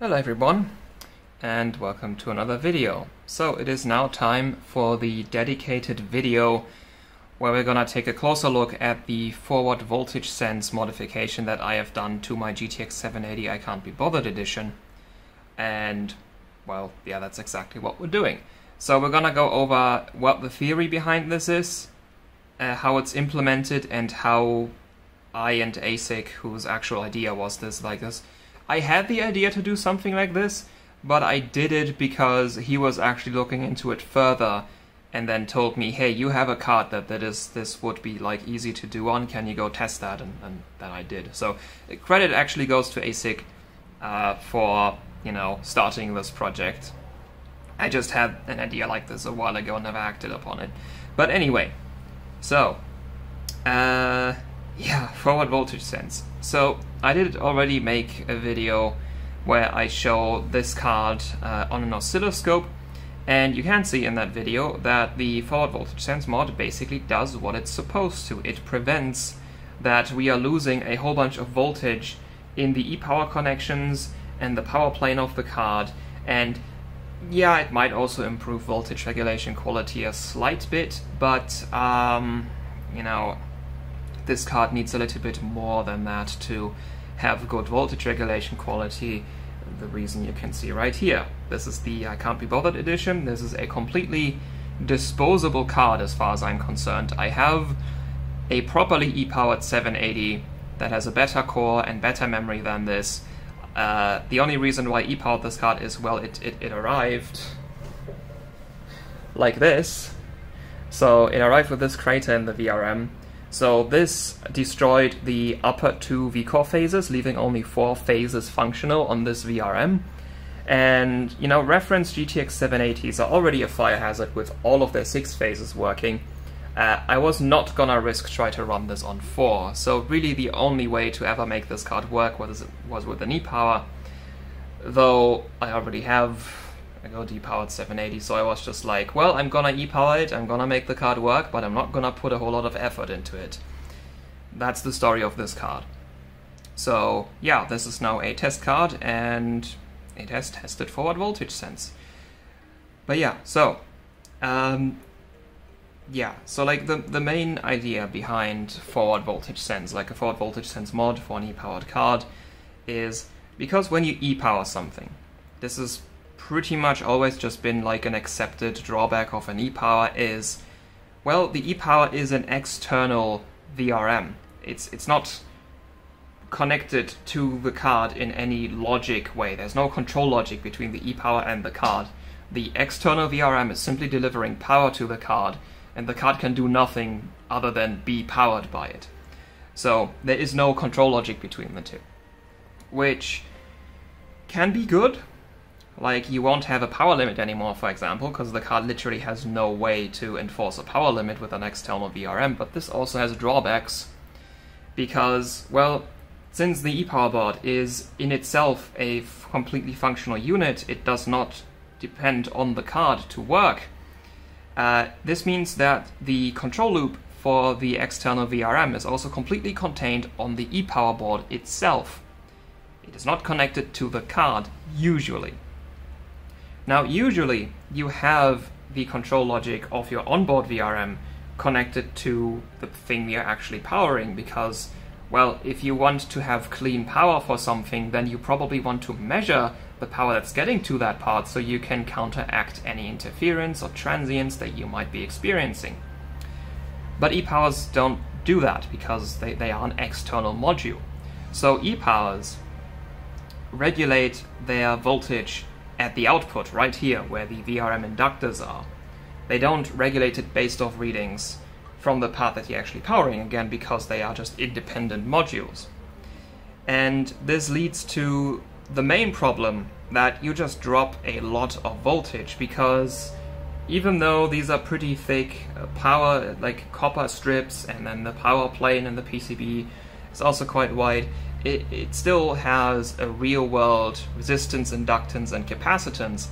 Hello everyone and welcome to another video. So it is now time for the dedicated video where we're gonna take a closer look at the forward voltage sense modification that I have done to my GTX 780 I Can't Be Bothered edition. And well, yeah, that's exactly what we're doing. So we're gonna go over what the theory behind this is, uh, how it's implemented, and how I and ASIC, whose actual idea was this like this, I had the idea to do something like this, but I did it because he was actually looking into it further and then told me, hey, you have a card that, that is this would be like easy to do on, can you go test that? And, and then I did. So credit actually goes to ASIC uh, for, you know, starting this project. I just had an idea like this a while ago and never acted upon it. But anyway, so, uh, yeah, forward voltage sense. So I did already make a video where I show this card uh, on an oscilloscope and you can see in that video that the forward voltage sense mod basically does what it's supposed to. It prevents that we are losing a whole bunch of voltage in the e-power connections and the power plane of the card and yeah, it might also improve voltage regulation quality a slight bit, but um, you know, this card needs a little bit more than that to have good voltage regulation quality. The reason you can see right here. This is the I Can't Be Bothered edition. This is a completely disposable card as far as I'm concerned. I have a properly e-powered 780 that has a better core and better memory than this. Uh, the only reason why e-powered this card is, well, it, it, it arrived like this. So it arrived with this crater in the VRM, so this destroyed the upper two vCore phases, leaving only four phases functional on this VRM. And, you know, reference GTX 780s are already a fire hazard with all of their six phases working. Uh, I was not gonna risk try to run this on four, so really the only way to ever make this card work was, was with an e-power, though I already have I go depowered 780, so I was just like, well, I'm gonna e-power it, I'm gonna make the card work, but I'm not gonna put a whole lot of effort into it. That's the story of this card. So, yeah, this is now a test card, and it has tested forward voltage sense. But yeah, so, um, yeah, so like the, the main idea behind forward voltage sense, like a forward voltage sense mod for an e-powered card, is because when you e-power something, this is pretty much always just been like an accepted drawback of an e-power is, well, the e-power is an external VRM. It's it's not connected to the card in any logic way. There's no control logic between the e-power and the card. The external VRM is simply delivering power to the card, and the card can do nothing other than be powered by it. So there is no control logic between the two. Which can be good, like, you won't have a power limit anymore, for example, because the card literally has no way to enforce a power limit with an external VRM, but this also has drawbacks, because, well, since the e-power board is in itself a completely functional unit, it does not depend on the card to work. Uh, this means that the control loop for the external VRM is also completely contained on the e-power board itself. It is not connected to the card, usually. Now, usually you have the control logic of your onboard VRM connected to the thing you're actually powering because, well, if you want to have clean power for something, then you probably want to measure the power that's getting to that part so you can counteract any interference or transients that you might be experiencing. But e-powers don't do that because they, they are an external module. So e-powers regulate their voltage at the output right here where the VRM inductors are. They don't regulate it based off readings from the part that you're actually powering, again, because they are just independent modules. And this leads to the main problem that you just drop a lot of voltage because even though these are pretty thick uh, power, like copper strips, and then the power plane and the PCB is also quite wide, it, it still has a real world resistance, inductance, and capacitance.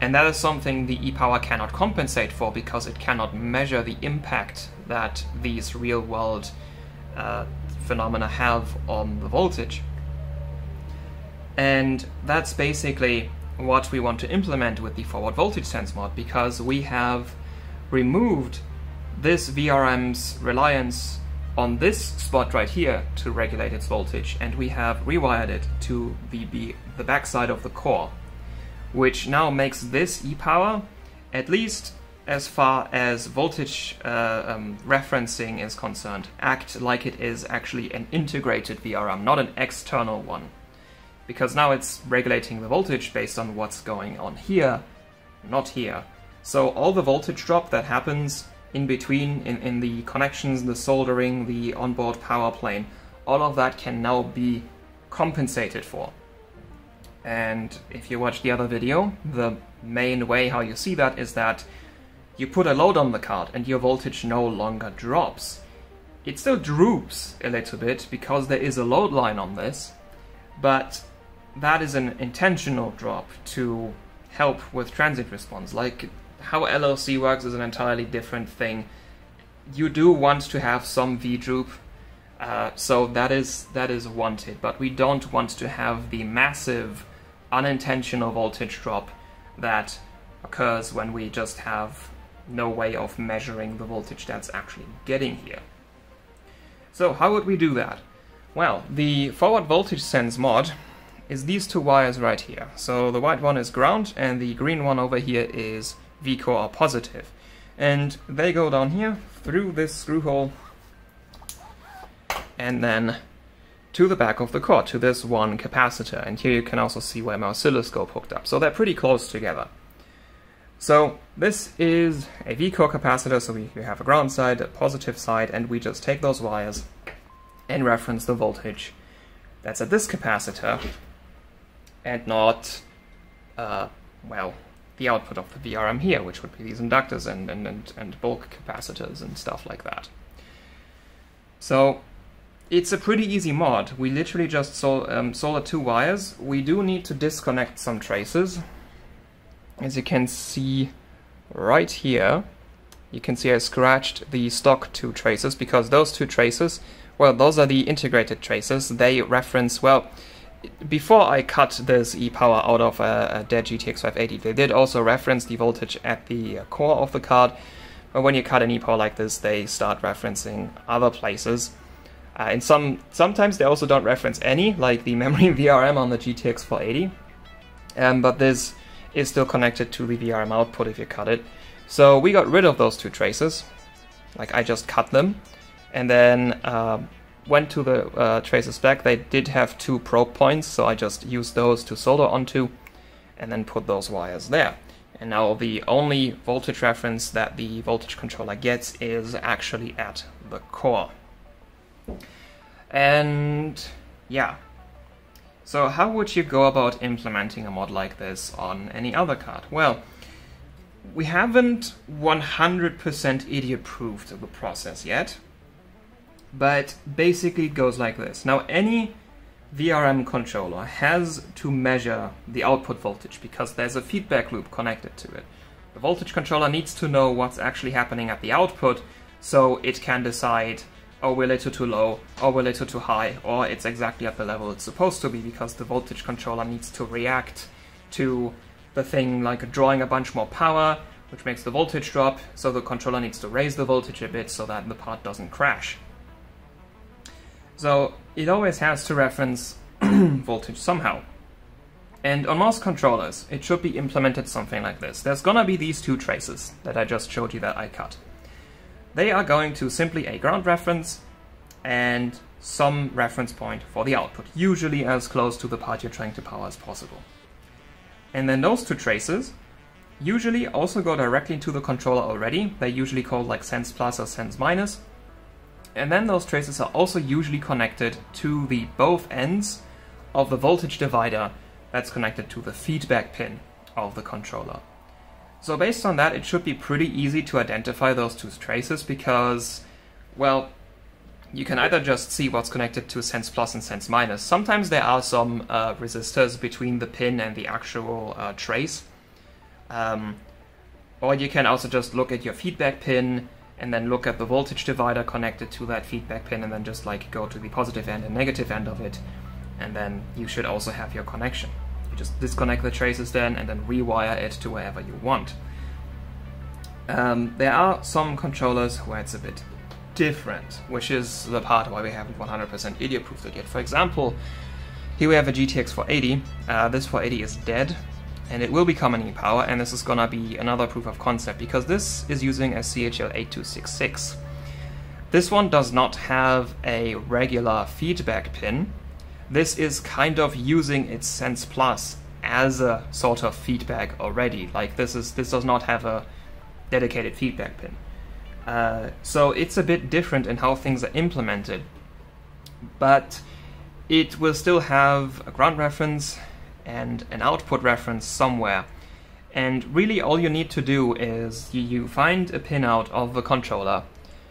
And that is something the e-power cannot compensate for because it cannot measure the impact that these real world uh, phenomena have on the voltage. And that's basically what we want to implement with the forward voltage sense mod because we have removed this VRM's reliance on this spot right here to regulate its voltage and we have rewired it to the, the, the backside of the core which now makes this e-power at least as far as voltage uh, um, referencing is concerned, act like it is actually an integrated VRM, not an external one. Because now it's regulating the voltage based on what's going on here, not here. So all the voltage drop that happens in between, in, in the connections, the soldering, the onboard power plane, all of that can now be compensated for. And if you watch the other video, the main way how you see that is that you put a load on the card and your voltage no longer drops. It still droops a little bit because there is a load line on this, but that is an intentional drop to help with transient response. Like how LLC works is an entirely different thing. You do want to have some V droop, uh, so that is that is wanted, but we don't want to have the massive unintentional voltage drop that occurs when we just have no way of measuring the voltage that's actually getting here. So how would we do that? Well, the forward voltage sense mod is these two wires right here. So the white one is ground and the green one over here is V-core or positive. And they go down here through this screw hole and then to the back of the core, to this one capacitor. And here you can also see where my oscilloscope hooked up. So they're pretty close together. So this is a V-core capacitor, so we, have a ground side, a positive side, and we just take those wires and reference the voltage that's at this capacitor and not, uh, well, the output of the VRM here, which would be these inductors and, and, and, and bulk capacitors and stuff like that. So it's a pretty easy mod. We literally just sol um, solder two wires. We do need to disconnect some traces, as you can see right here, you can see I scratched the stock two traces because those two traces, well, those are the integrated traces. They reference, well, before I cut this e-power out of a, a, dead GTX 580, they did also reference the voltage at the core of the card. But when you cut an e-power like this, they start referencing other places. Uh, and some sometimes they also don't reference any, like the memory VRM on the GTX 480. Um, but this is still connected to the VRM output if you cut it. So we got rid of those two traces, like I just cut them, and then uh, went to the uh, traces back. They did have two probe points, so I just used those to solder onto, and then put those wires there. And now the only voltage reference that the voltage controller gets is actually at the core. And yeah, so how would you go about implementing a mod like this on any other card? Well, we haven't 100% idiot-proofed the process yet, but basically it goes like this. Now any VRM controller has to measure the output voltage because there's a feedback loop connected to it. The voltage controller needs to know what's actually happening at the output so it can decide oh we're a little too low, or we're a little too high, or it's exactly at the level it's supposed to be because the voltage controller needs to react to the thing like drawing a bunch more power, which makes the voltage drop, so the controller needs to raise the voltage a bit so that the part doesn't crash. So it always has to reference voltage somehow. And on most controllers, it should be implemented something like this. There's gonna be these two traces that I just showed you that I cut they are going to simply a ground reference and some reference point for the output, usually as close to the part you're trying to power as possible. And then those two traces usually also go directly to the controller already. They're usually called like sense plus or sense minus. And then those traces are also usually connected to the both ends of the voltage divider that's connected to the feedback pin of the controller. So based on that, it should be pretty easy to identify those two traces because, well, you can either just see what's connected to sense plus and sense minus. Sometimes there are some uh, resistors between the pin and the actual uh, trace. Um, or you can also just look at your feedback pin and then look at the voltage divider connected to that feedback pin and then just like go to the positive end and negative end of it and then you should also have your connection. You just disconnect the traces then and then rewire it to wherever you want. Um, there are some controllers where it's a bit different, which is the part why we haven't 100% idiot-proofed it yet. For example, here we have a GTX 480. Uh, this 480 is dead, and it will become an e-power, and this is gonna be another proof of concept, because this is using a CHL8266. This one does not have a regular feedback pin. This is kind of using its Sense Plus as a sort of feedback already. Like this is this does not have a dedicated feedback pin. Uh, so it's a bit different in how things are implemented, but it will still have a ground reference and an output reference somewhere. And really all you need to do is you, find a pinout of the controller,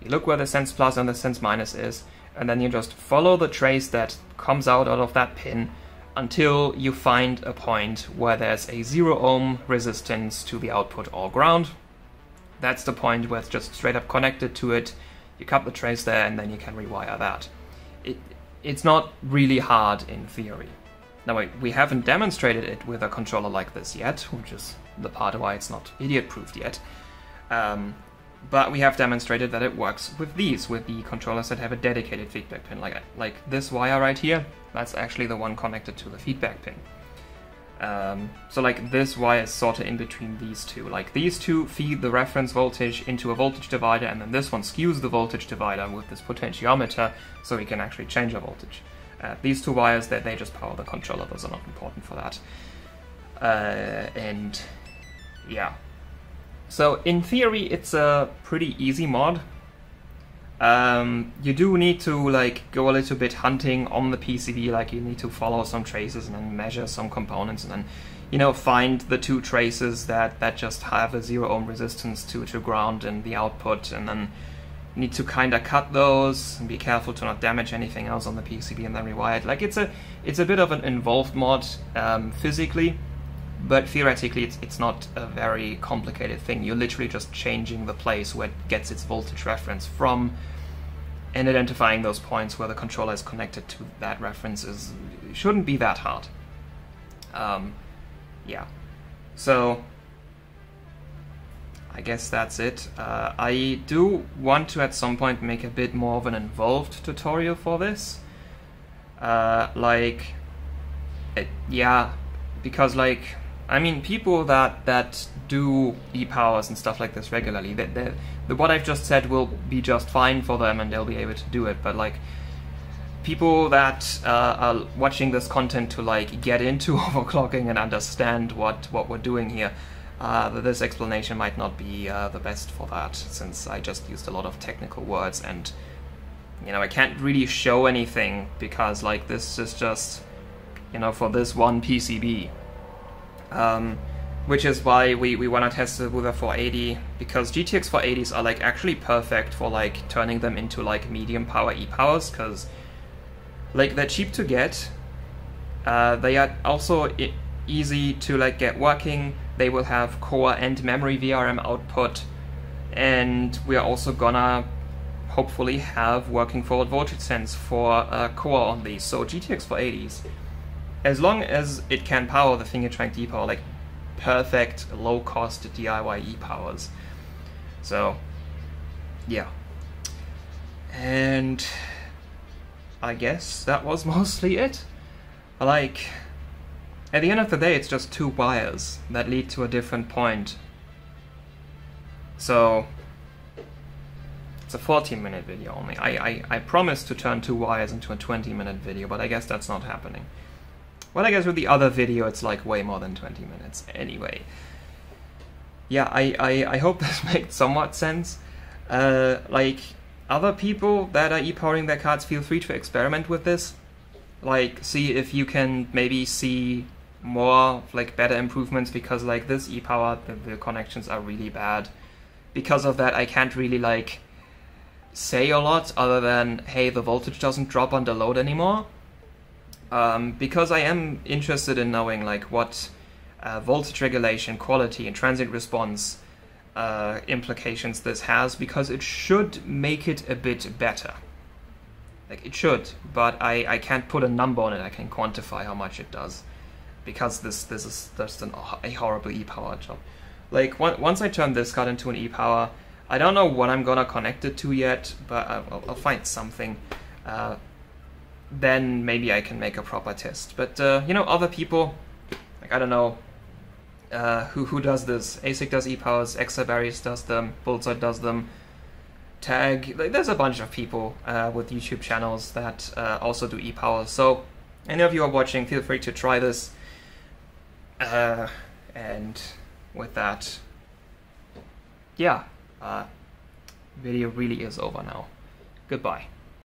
you look where the sense plus and the sense minus is, and then you just follow the trace that comes out, out of that pin until you find a point where there's a zero ohm resistance to the output or ground. That's the point where it's just straight up connected to it. You cut the trace there and then you can rewire that. It, it's not really hard in theory. Now, we haven't demonstrated it with a controller like this yet, which is the part why it's not idiot-proofed yet. Um, but we have demonstrated that it works with these, with the controllers that have a dedicated feedback pin, like, like this wire right here. That's actually the one connected to the feedback pin. Um, so like this wire is sort of in between these two. Like these two feed the reference voltage into a voltage divider, and then this one skews the voltage divider with this potentiometer, so we can actually change the voltage. Uh, these two wires, they, they just power the controller, those are not important for that. Uh, and yeah. So in theory, it's a pretty easy mod. Um, you do need to like go a little bit hunting on the PCB, like you need to follow some traces and then measure some components and then, you know, find the two traces that, that just have a zero ohm resistance to, to ground and the output and then need to kind of cut those and be careful to not damage anything else on the PCB and then rewire it. Like it's a it's a bit of an involved mod um, physically, but theoretically it's it's not a very complicated thing. You're literally just changing the place where it gets its voltage reference from, and identifying those points where the controller is connected to that reference is shouldn't be that hard. Um, yeah, so I guess that's it. Uh, I do want to at some point make a bit more of an involved tutorial for this. Uh, like, it, yeah, because like, I mean, people that that do e-powers and stuff like this regularly, that the what I've just said will be just fine for them and they'll be able to do it. But like, people that uh, are watching this content to like get into overclocking and understand what what we're doing here uh, this explanation might not be uh, the best for that, since I just used a lot of technical words and, you know, I can't really show anything because, like, this is just, you know, for this one PCB. Um, which is why we, we want to test with a 480, because GTX 480s are, like, actually perfect for, like, turning them into, like, medium power e-powers, because, like, they're cheap to get, uh, they are also easy to, like, get working, they will have core and memory VRM output, and we are also gonna hopefully have working forward voltage sense for uh, core on these. So GTX 480s, as long as it can power the thing you're trying to e-power, like perfect low cost DIY e-powers. So, yeah. And I guess that was mostly it. I like, at the end of the day, it's just two wires that lead to a different point. So, it's a 14 minute video only. I, I, I promised to turn two wires into a 20 minute video, but I guess that's not happening. Well, I guess with the other video, it's like way more than 20 minutes anyway. Yeah, I, I, I hope this makes somewhat sense. Uh, like, other people that are e-powering their cards, feel free to experiment with this. Like, see if you can maybe see more like better improvements because like this e-power the, the connections are really bad. Because of that i can't really like say a lot other than hey the voltage doesn't drop under load anymore. Um, because i am interested in knowing like what uh, voltage regulation quality and transient response uh, implications this has because it should make it a bit better. Like it should, but I, I can't put a number on it. I can quantify how much it does, because this this is just an, a horrible e-power job. Like once I turn this card into an e-power, I don't know what I'm gonna connect it to yet, but I'll, I'll find something. Uh, then maybe I can make a proper test. But uh, you know, other people, like I don't know, uh, who who does this? ASIC does e-powers, Exaberries does them, Bullseye does them. Tag, like, there's a bunch of people uh, with YouTube channels that uh, also do e-powers. So, any of you are watching, feel free to try this. Uh, and with that, yeah, uh, video really is over now. Goodbye.